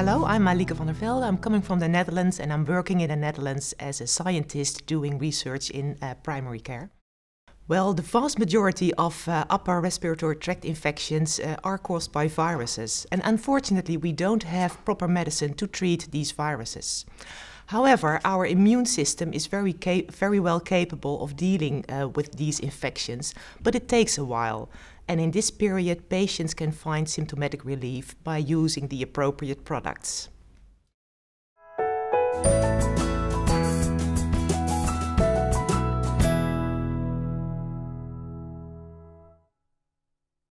Hello, I'm Alike van der Velden. I'm coming from the Netherlands and I'm working in the Netherlands as a scientist doing research in uh, primary care. Well, the vast majority of uh, upper respiratory tract infections uh, are caused by viruses, and unfortunately, we don't have proper medicine to treat these viruses. However, our immune system is very, very well capable of dealing uh, with these infections, but it takes a while. And in this period, patients can find symptomatic relief by using the appropriate products.